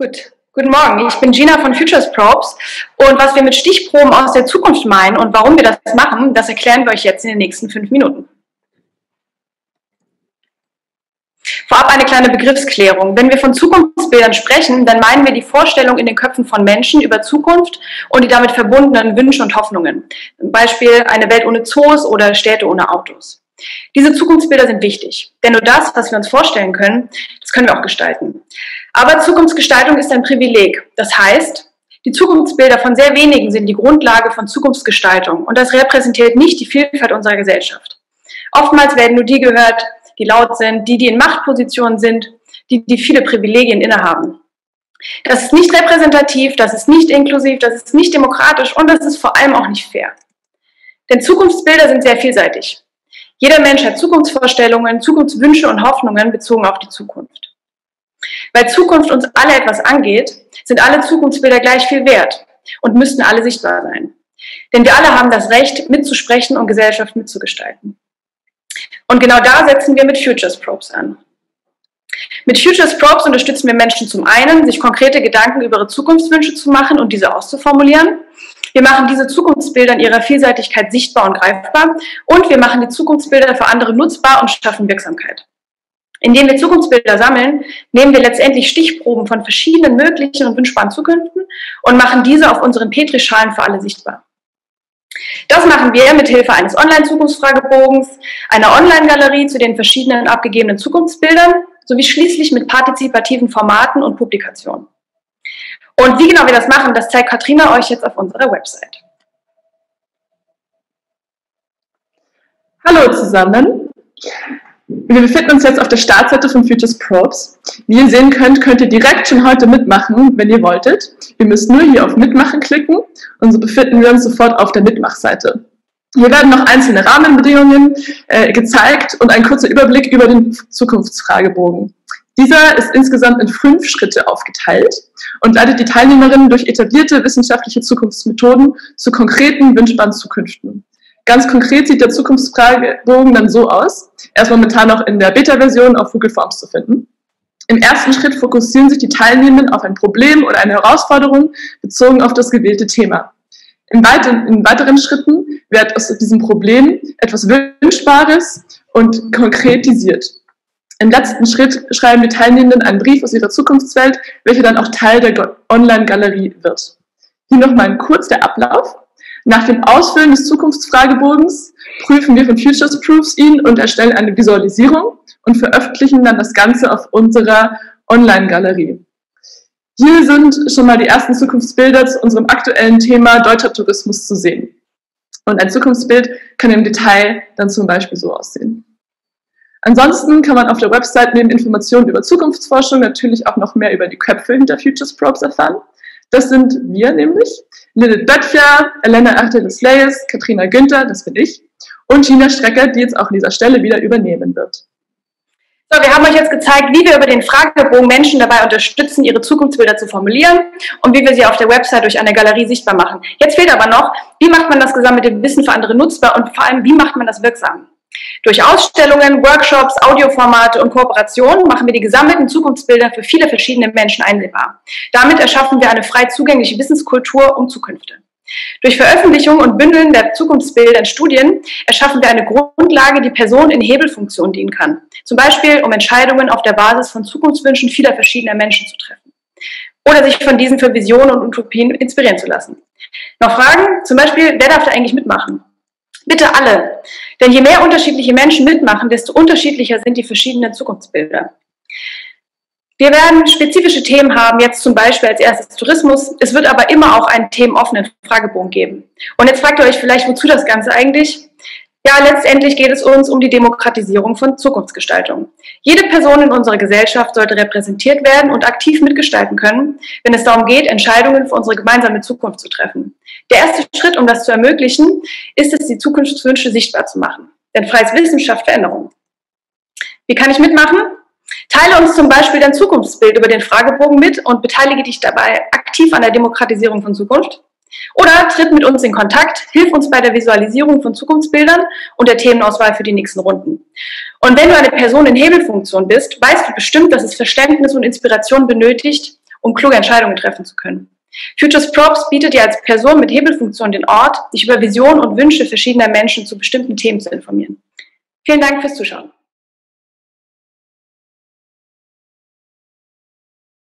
Gut. Guten Morgen, ich bin Gina von Futures Probes und was wir mit Stichproben aus der Zukunft meinen und warum wir das machen, das erklären wir euch jetzt in den nächsten fünf Minuten. Vorab eine kleine Begriffsklärung. Wenn wir von Zukunftsbildern sprechen, dann meinen wir die Vorstellung in den Köpfen von Menschen über Zukunft und die damit verbundenen Wünsche und Hoffnungen. Beispiel eine Welt ohne Zoos oder Städte ohne Autos. Diese Zukunftsbilder sind wichtig, denn nur das, was wir uns vorstellen können, das können wir auch gestalten. Aber Zukunftsgestaltung ist ein Privileg. Das heißt, die Zukunftsbilder von sehr wenigen sind die Grundlage von Zukunftsgestaltung und das repräsentiert nicht die Vielfalt unserer Gesellschaft. Oftmals werden nur die gehört, die laut sind, die, die in Machtpositionen sind, die, die viele Privilegien innehaben. Das ist nicht repräsentativ, das ist nicht inklusiv, das ist nicht demokratisch und das ist vor allem auch nicht fair. Denn Zukunftsbilder sind sehr vielseitig. Jeder Mensch hat Zukunftsvorstellungen, Zukunftswünsche und Hoffnungen bezogen auf die Zukunft. Weil Zukunft uns alle etwas angeht, sind alle Zukunftsbilder gleich viel wert und müssten alle sichtbar sein. Denn wir alle haben das Recht, mitzusprechen und Gesellschaft mitzugestalten. Und genau da setzen wir mit Futures Probes an. Mit Futures Probes unterstützen wir Menschen zum einen, sich konkrete Gedanken über ihre Zukunftswünsche zu machen und diese auszuformulieren. Wir machen diese Zukunftsbilder in ihrer Vielseitigkeit sichtbar und greifbar und wir machen die Zukunftsbilder für andere nutzbar und schaffen Wirksamkeit. Indem wir Zukunftsbilder sammeln, nehmen wir letztendlich Stichproben von verschiedenen möglichen und wünschbaren Zukünften und machen diese auf unseren Petrischalen für alle sichtbar. Das machen wir mit Hilfe eines Online-Zukunftsfragebogens, einer Online-Galerie zu den verschiedenen abgegebenen Zukunftsbildern sowie schließlich mit partizipativen Formaten und Publikationen. Und wie genau wir das machen, das zeigt Katrina euch jetzt auf unserer Website. Hallo zusammen. Wir befinden uns jetzt auf der Startseite von Futures Probes. Wie ihr sehen könnt, könnt ihr direkt schon heute mitmachen, wenn ihr wolltet. Ihr müsst nur hier auf Mitmachen klicken und so befinden wir uns sofort auf der Mitmachseite. Hier werden noch einzelne Rahmenbedingungen äh, gezeigt und ein kurzer Überblick über den Zukunftsfragebogen. Dieser ist insgesamt in fünf Schritte aufgeteilt und leitet die Teilnehmerinnen durch etablierte wissenschaftliche Zukunftsmethoden zu konkreten wünschbaren Zukünften. Ganz konkret sieht der Zukunftsfragebogen dann so aus. Er ist momentan noch in der Beta-Version auf Google Forms zu finden. Im ersten Schritt fokussieren sich die Teilnehmenden auf ein Problem oder eine Herausforderung bezogen auf das gewählte Thema. In weiteren, in weiteren Schritten wird aus diesem Problem etwas Wünschbares und konkretisiert. Im letzten Schritt schreiben die Teilnehmenden einen Brief aus ihrer Zukunftswelt, welcher dann auch Teil der Online-Galerie wird. Hier nochmal kurz der Ablauf. Nach dem Ausfüllen des Zukunftsfragebogens prüfen wir von Futures Proofs ihn und erstellen eine Visualisierung und veröffentlichen dann das Ganze auf unserer Online-Galerie. Hier sind schon mal die ersten Zukunftsbilder zu unserem aktuellen Thema deutscher Tourismus zu sehen. Und ein Zukunftsbild kann im Detail dann zum Beispiel so aussehen. Ansonsten kann man auf der Website neben Informationen über Zukunftsforschung natürlich auch noch mehr über die Köpfe hinter Futures Probes erfahren. Das sind wir nämlich, Lilith Böttcher, Elena Artelis-Leyes, Katrina Günther, das bin ich, und Gina Strecker, die jetzt auch an dieser Stelle wieder übernehmen wird. So, wir haben euch jetzt gezeigt, wie wir über den Fragebogen Menschen dabei unterstützen, ihre Zukunftsbilder zu formulieren und wie wir sie auf der Website durch eine Galerie sichtbar machen. Jetzt fehlt aber noch, wie macht man das gesammelte Wissen für andere nutzbar und vor allem, wie macht man das wirksam? Durch Ausstellungen, Workshops, Audioformate und Kooperationen machen wir die gesammelten Zukunftsbilder für viele verschiedene Menschen einsehbar. Damit erschaffen wir eine frei zugängliche Wissenskultur um Zukünfte. Durch Veröffentlichung und Bündeln der Zukunftsbilder in Studien erschaffen wir eine Grundlage, die Personen in Hebelfunktion dienen kann. Zum Beispiel, um Entscheidungen auf der Basis von Zukunftswünschen vieler verschiedener Menschen zu treffen. Oder sich von diesen für Visionen und Utopien inspirieren zu lassen. Noch Fragen? Zum Beispiel, wer darf da eigentlich mitmachen? Bitte alle. Denn je mehr unterschiedliche Menschen mitmachen, desto unterschiedlicher sind die verschiedenen Zukunftsbilder. Wir werden spezifische Themen haben, jetzt zum Beispiel als erstes Tourismus. Es wird aber immer auch einen themenoffenen Fragebogen geben. Und jetzt fragt ihr euch vielleicht, wozu das Ganze eigentlich? Ja, letztendlich geht es uns um die Demokratisierung von Zukunftsgestaltung. Jede Person in unserer Gesellschaft sollte repräsentiert werden und aktiv mitgestalten können, wenn es darum geht, Entscheidungen für unsere gemeinsame Zukunft zu treffen. Der erste Schritt, um das zu ermöglichen, ist es, die Zukunftswünsche sichtbar zu machen. Denn freies Wissen schafft Veränderung. Wie kann ich mitmachen? Teile uns zum Beispiel dein Zukunftsbild über den Fragebogen mit und beteilige dich dabei aktiv an der Demokratisierung von Zukunft. Oder tritt mit uns in Kontakt, hilf uns bei der Visualisierung von Zukunftsbildern und der Themenauswahl für die nächsten Runden. Und wenn du eine Person in Hebelfunktion bist, weißt du bestimmt, dass es Verständnis und Inspiration benötigt, um kluge Entscheidungen treffen zu können. Futures Props bietet dir als Person mit Hebelfunktion den Ort, dich über Visionen und Wünsche verschiedener Menschen zu bestimmten Themen zu informieren. Vielen Dank fürs Zuschauen.